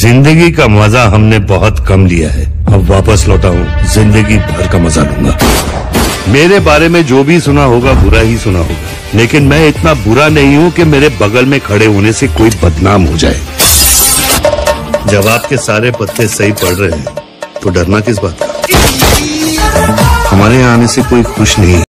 ज़िंदगी का मज़ा हमने बहुत कम लिया है। अब वापस लौटा हूँ ज़िंदगी भर का मज़ा लूँगा। मेरे बारे में जो भी सुना होगा, बुरा ही सुना होगा। लेकिन मैं इतना बुरा नहीं हूँ कि मेरे बगल में खड़े होने से कोई बदनाम हो जाए। जब आपके सारे पत्ते सही पड़ रहे हैं तो डरना किस बात का? हमारे यहाँ आने से कोई खुश नहीं। है